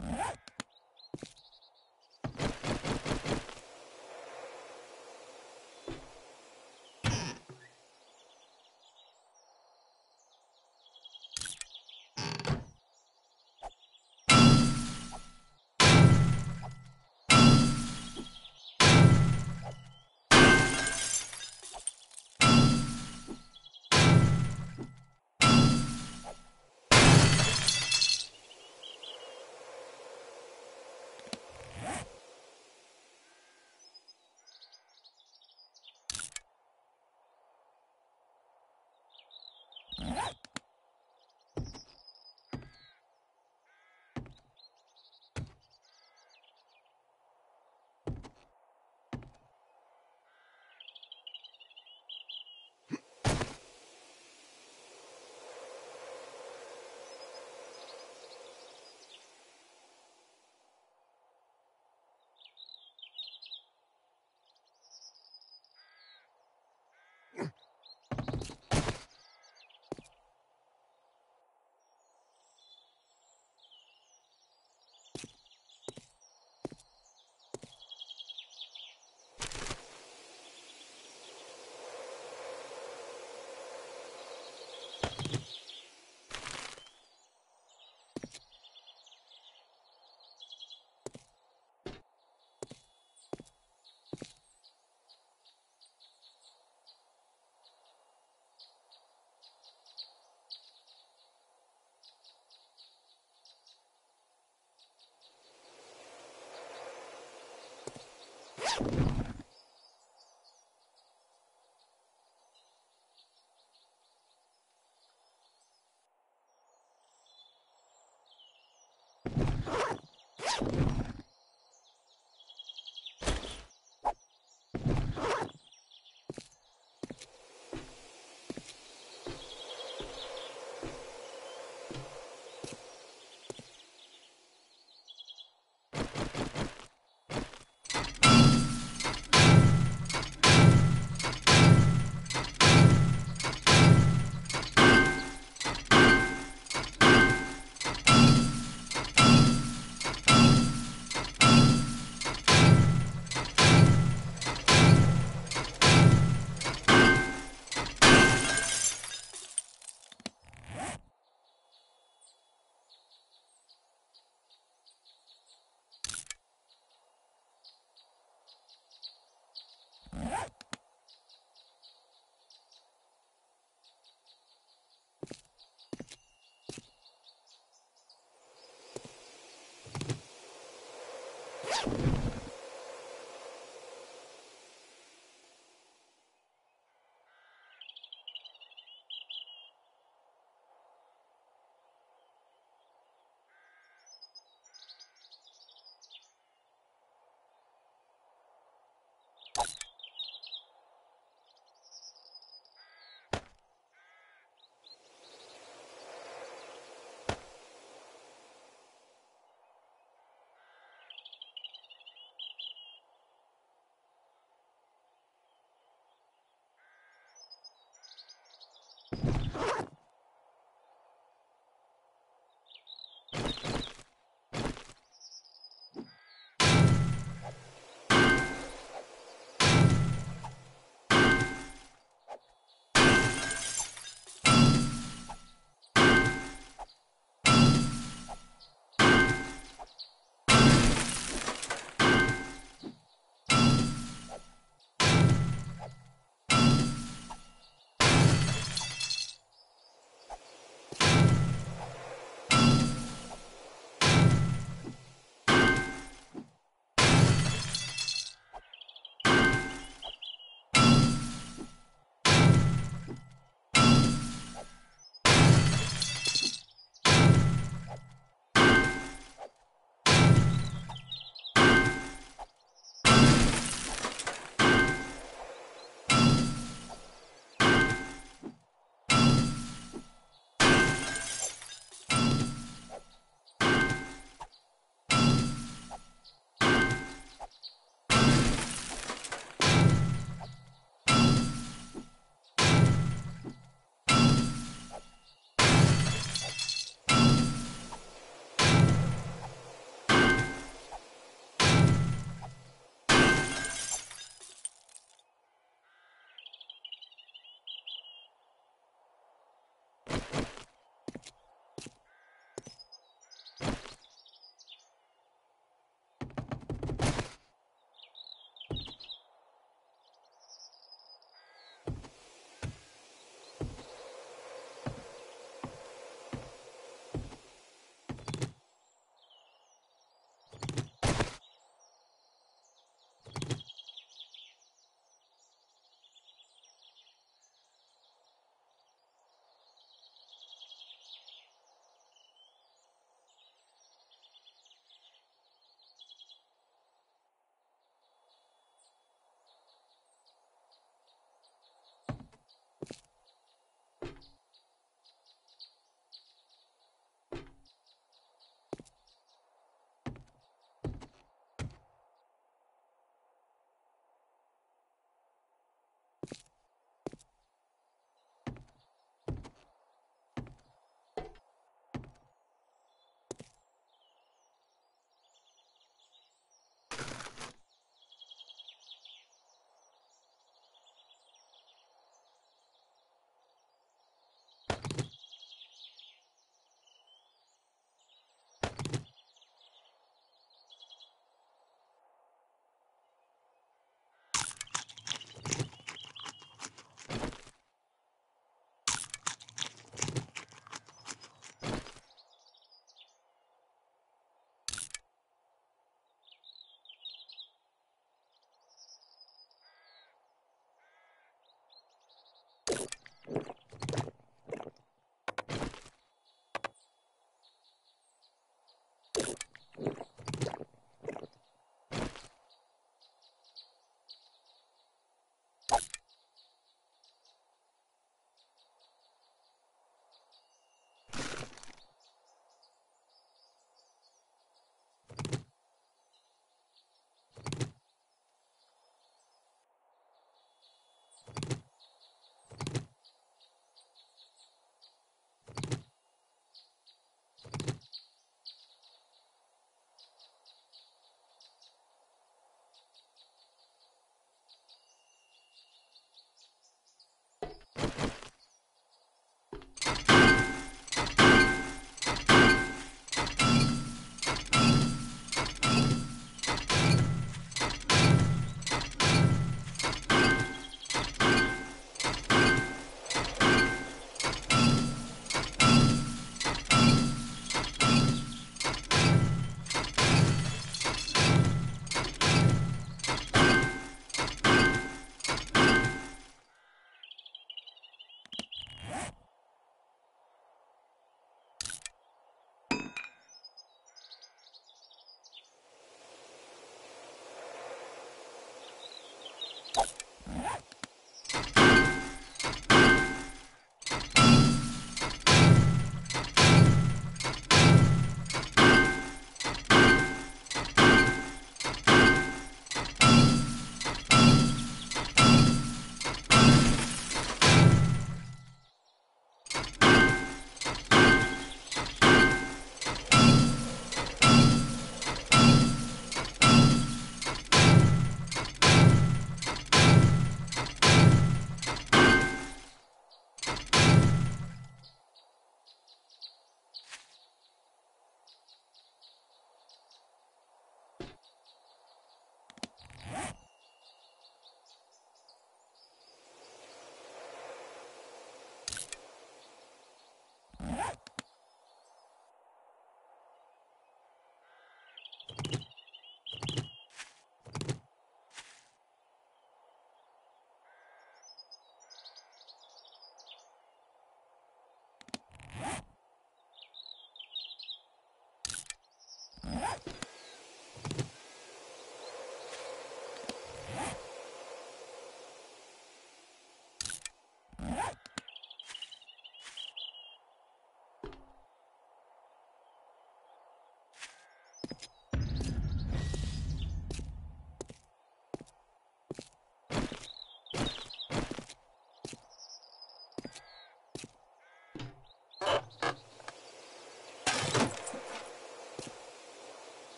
What?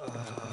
Uh...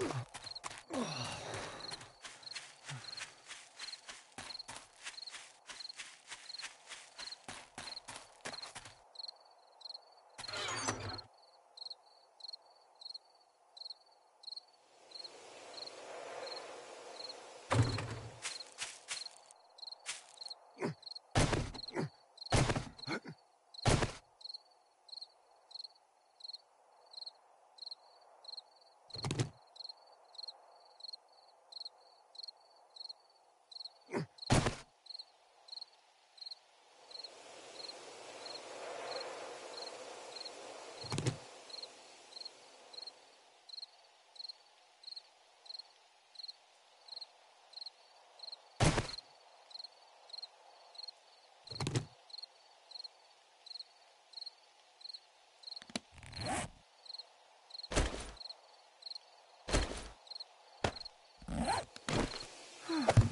Ugh. Hmm.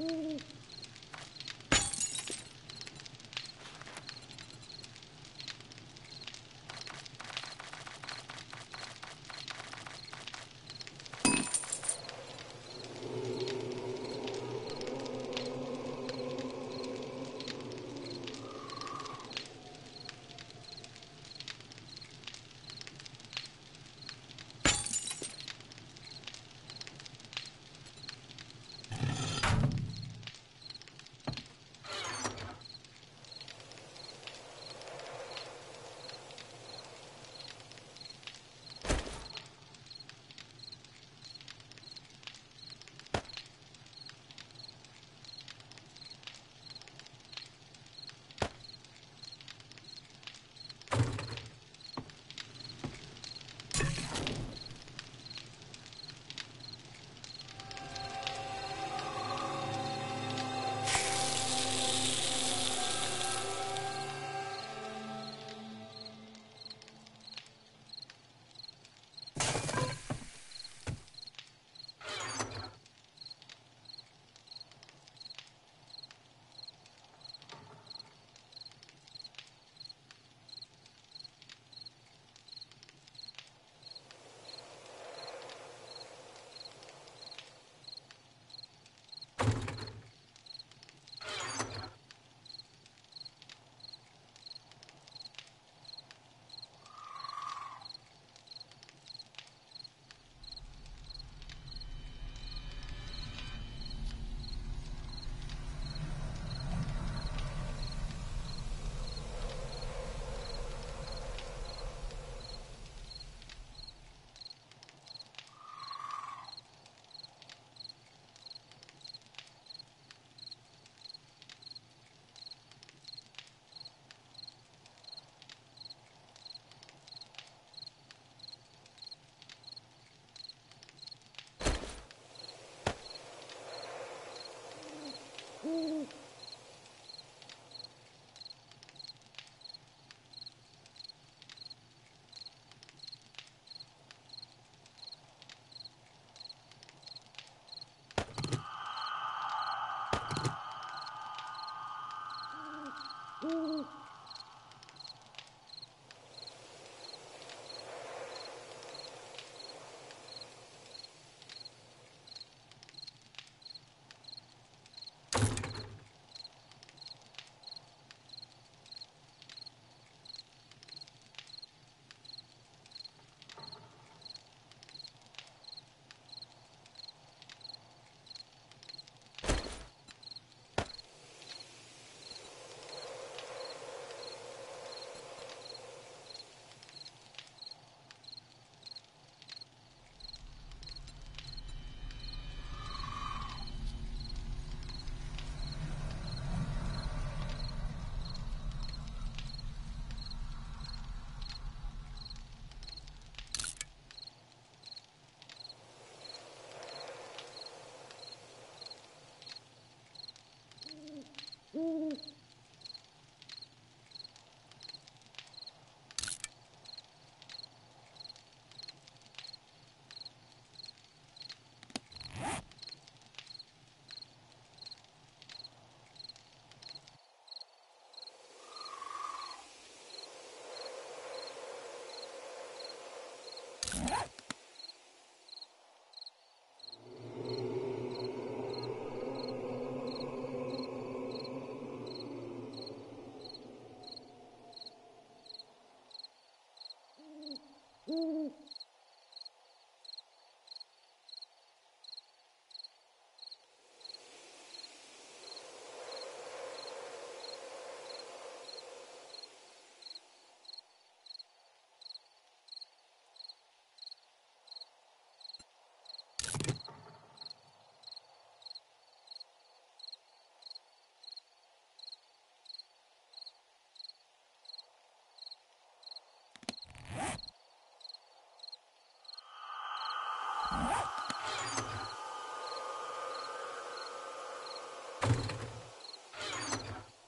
Mm-hmm.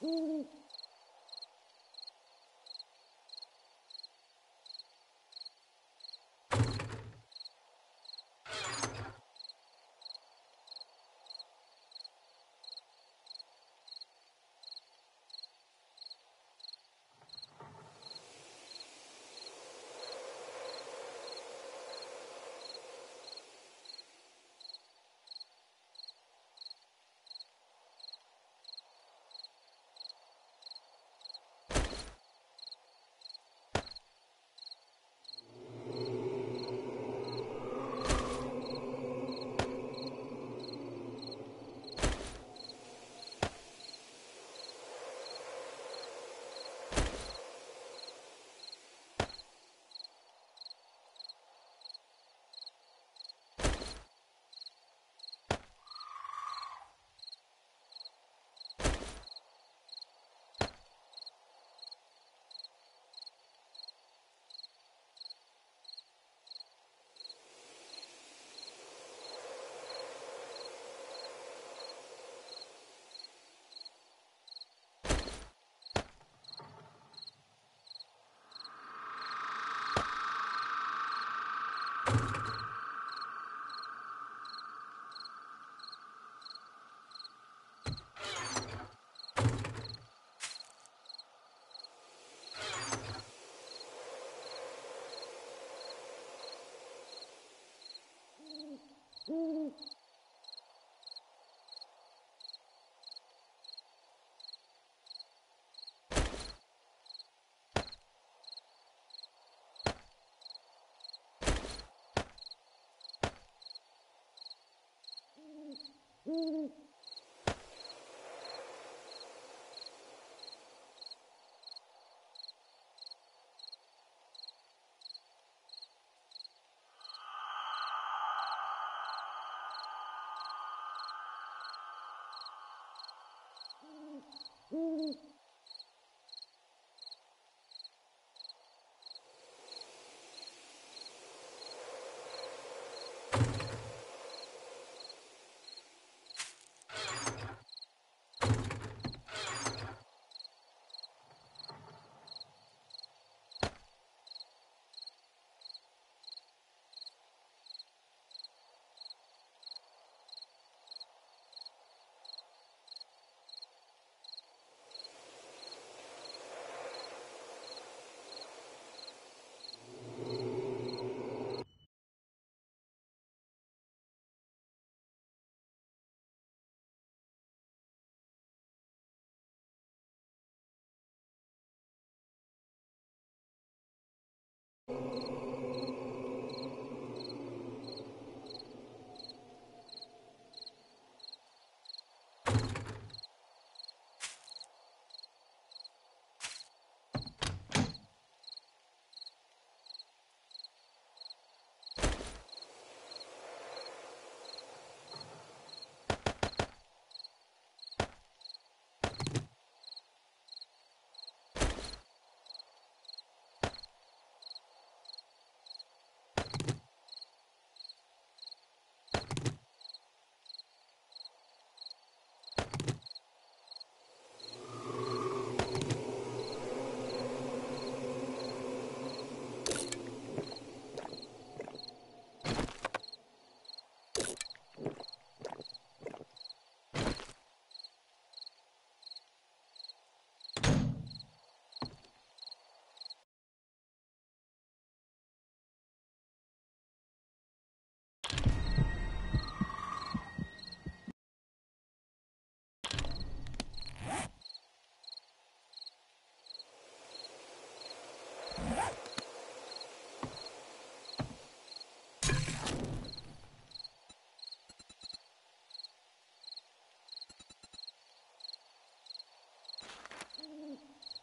Ooh. Mm-hmm. 何?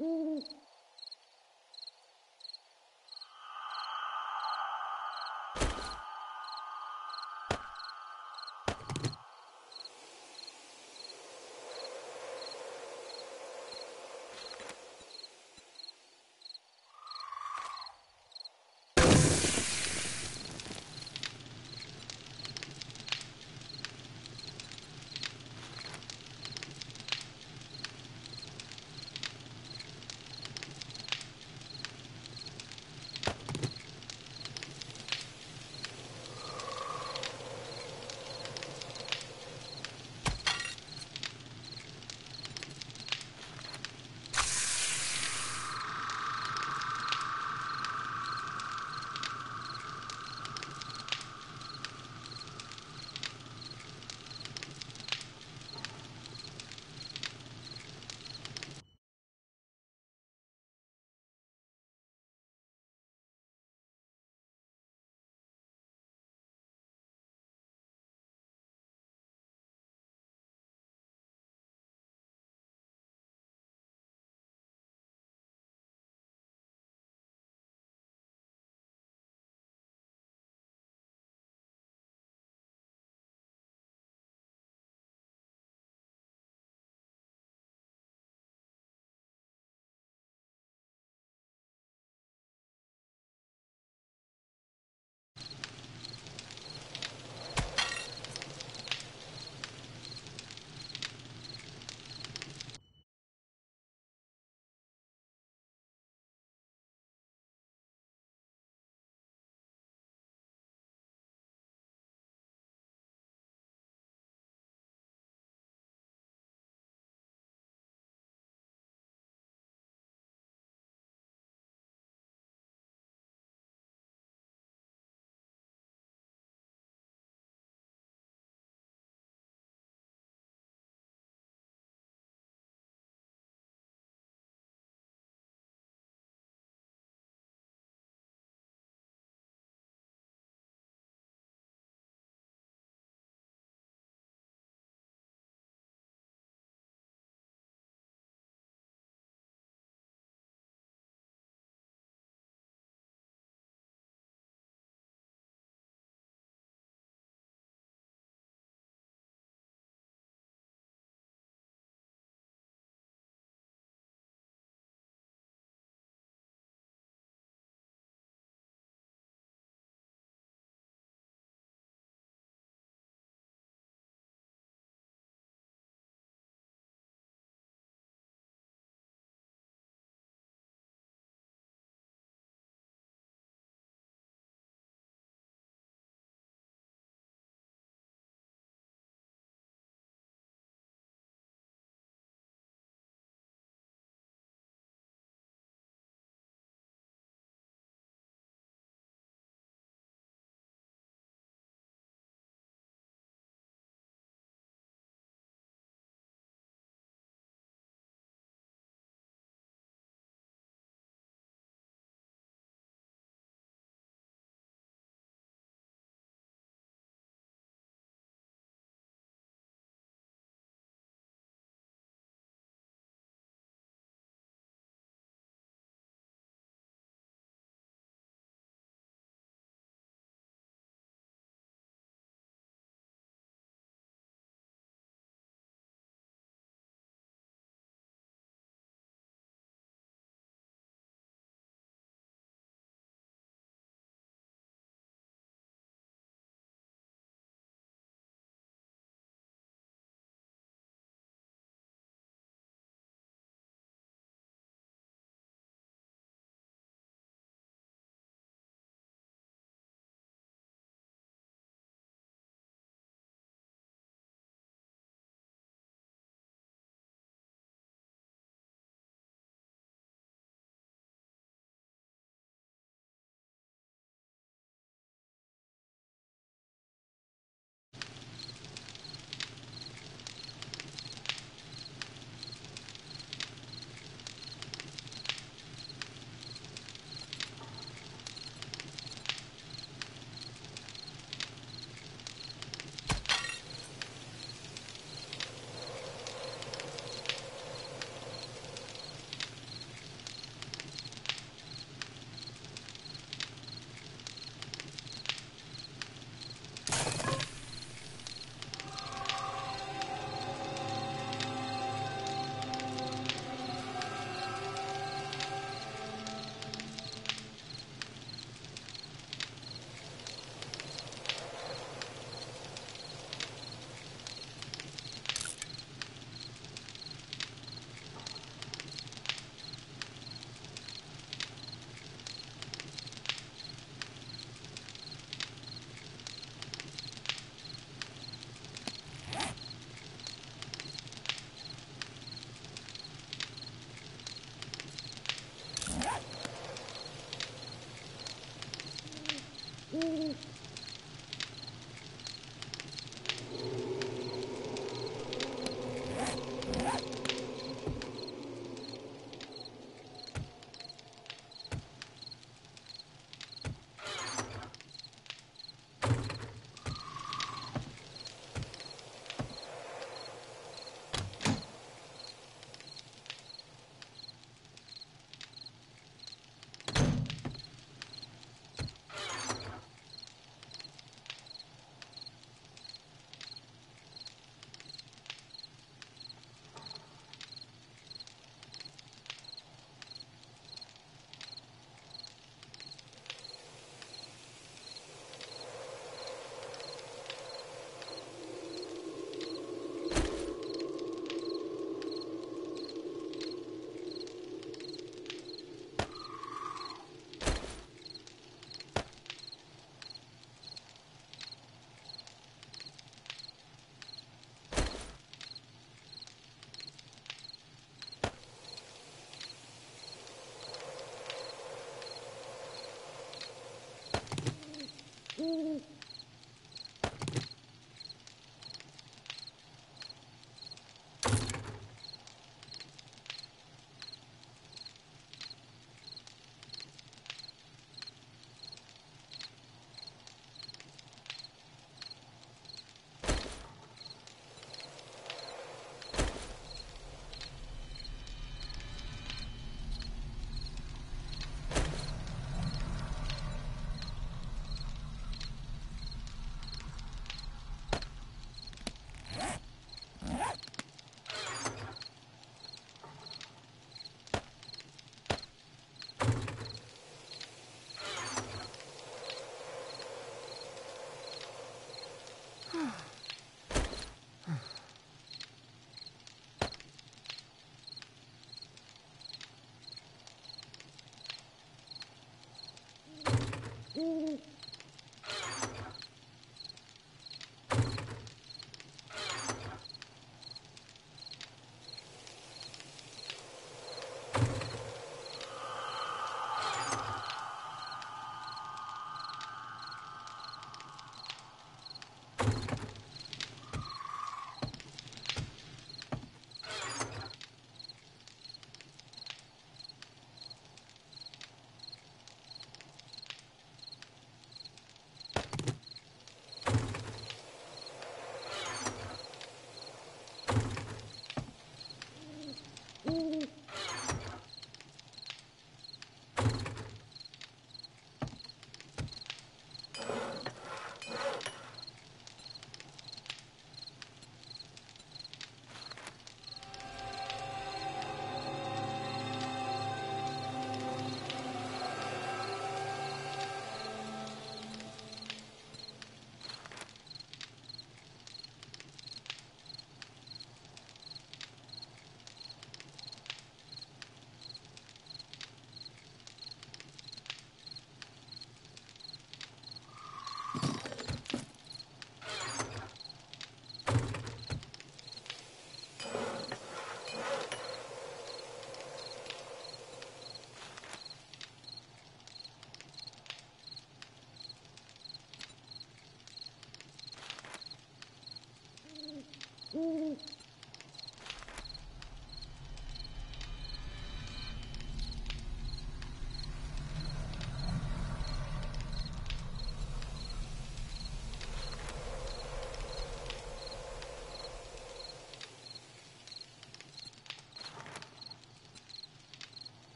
Ooh.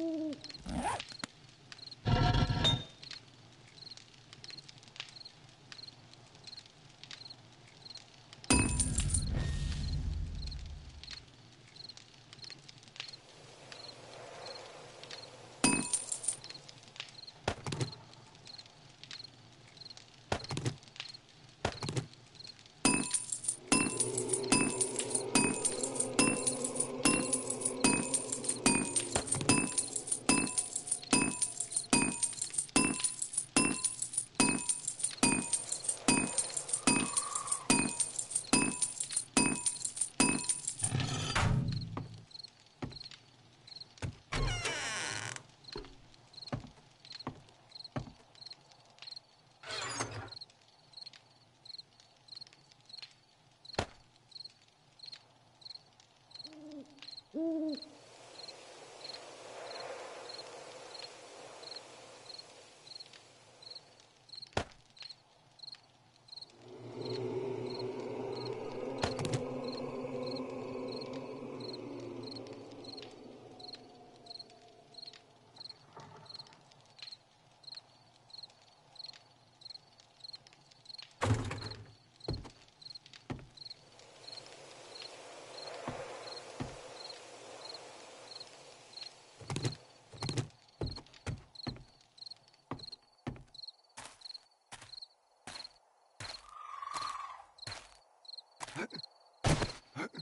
Ooh.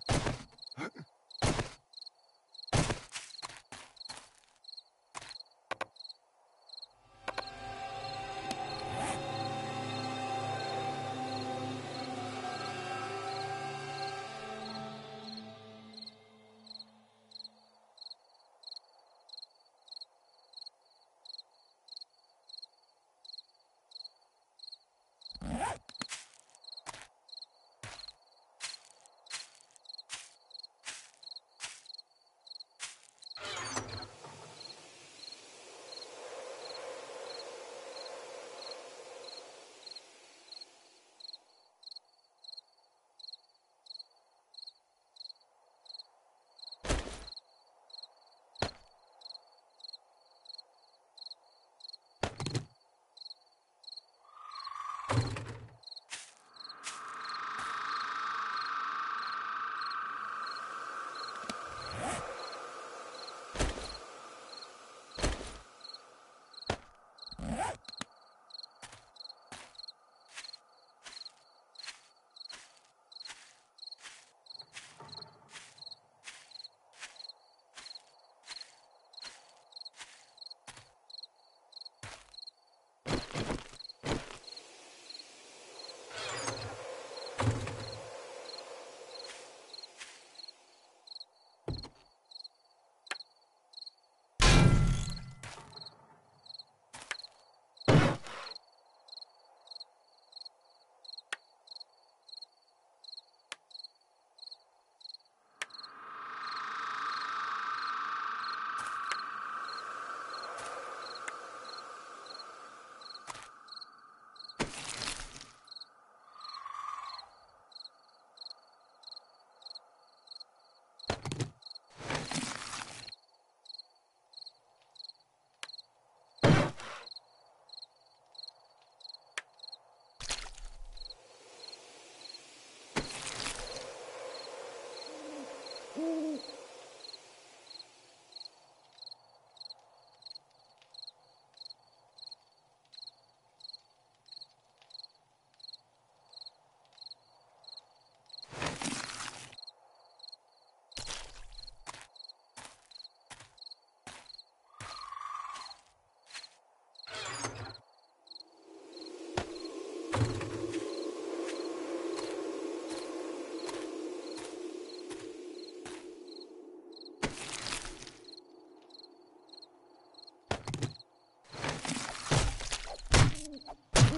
you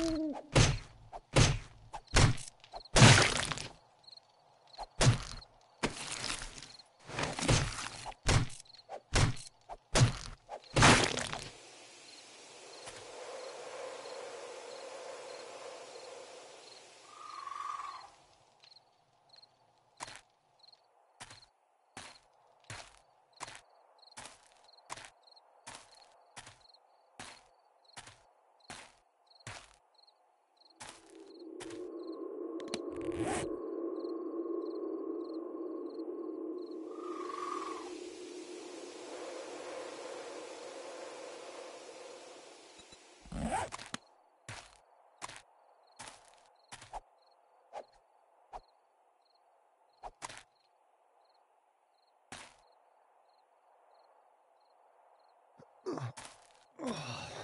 Ooh. Oh.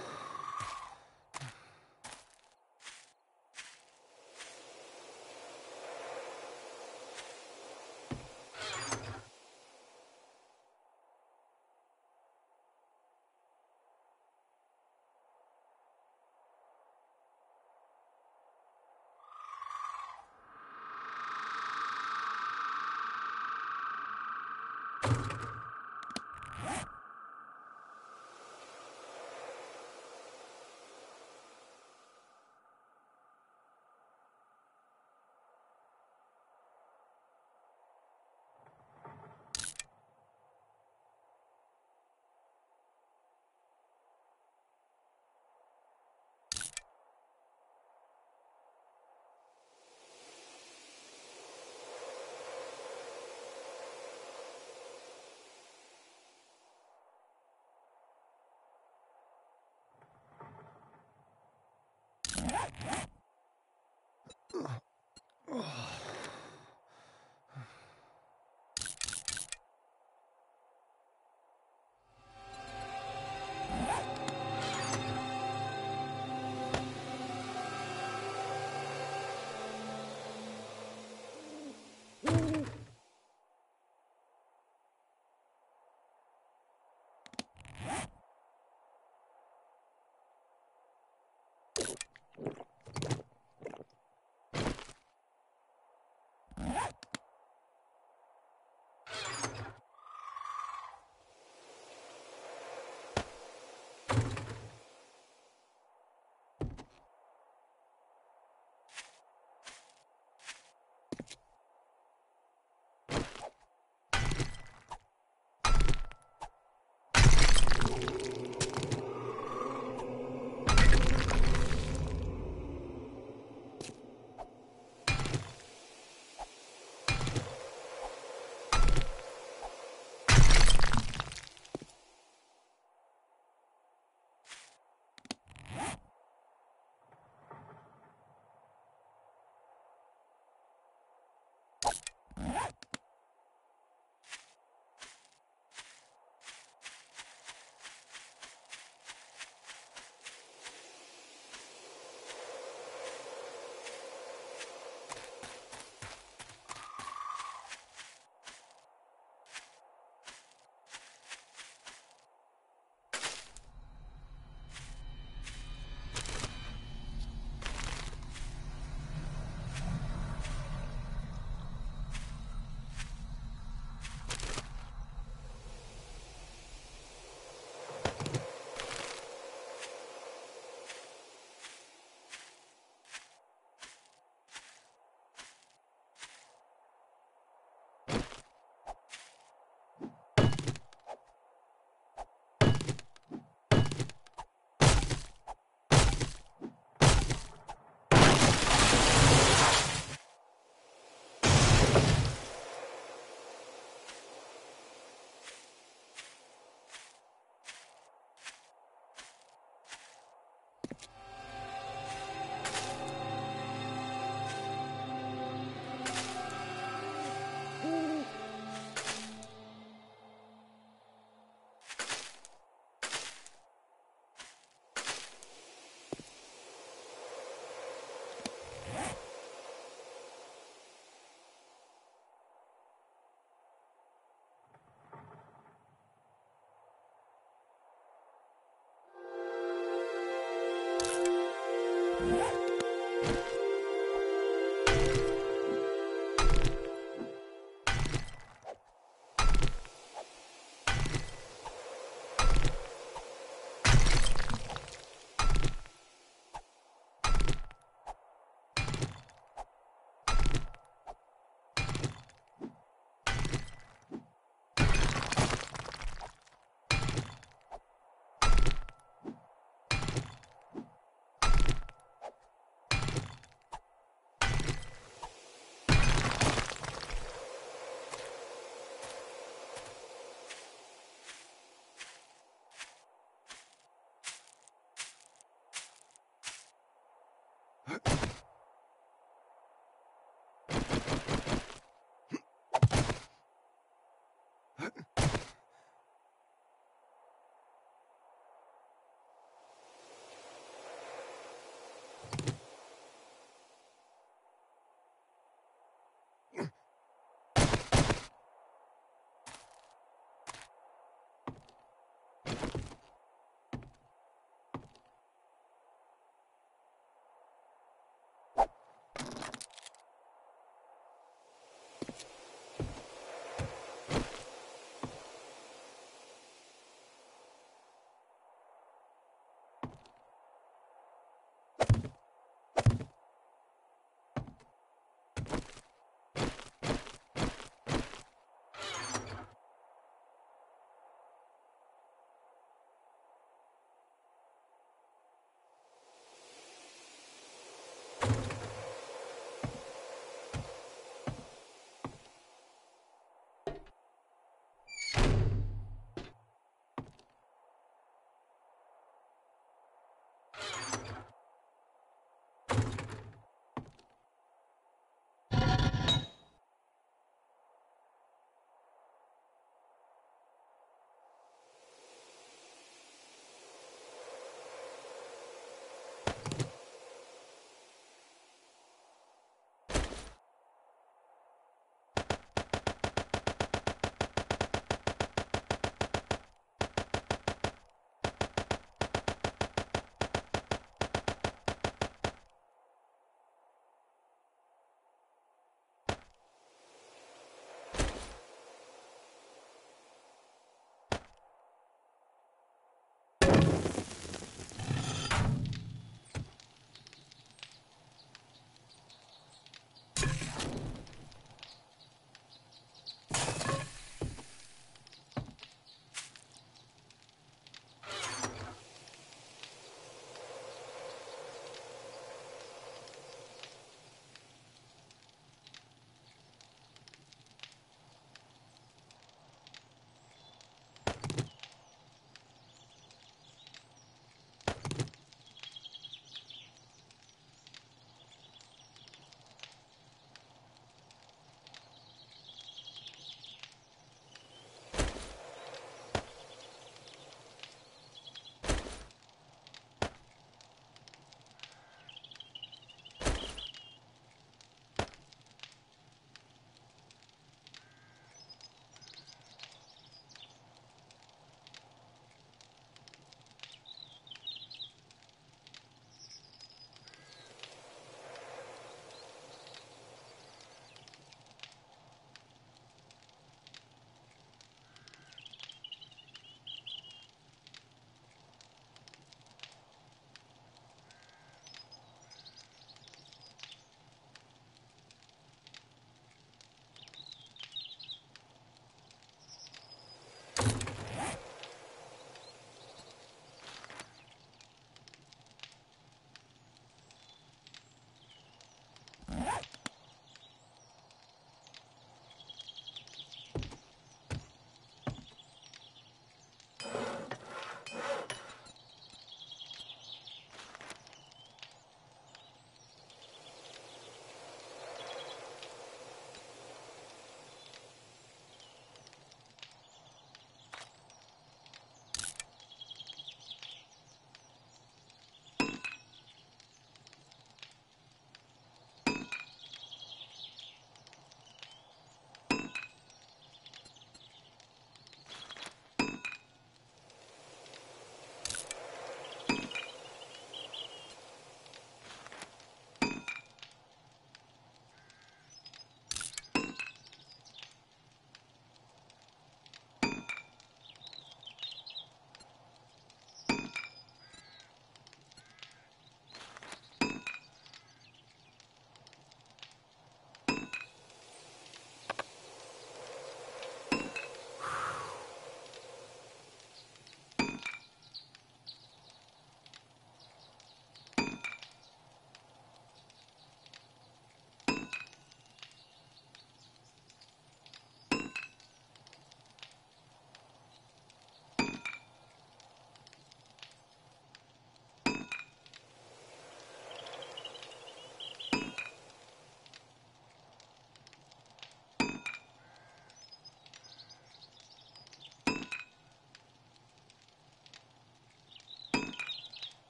Bye.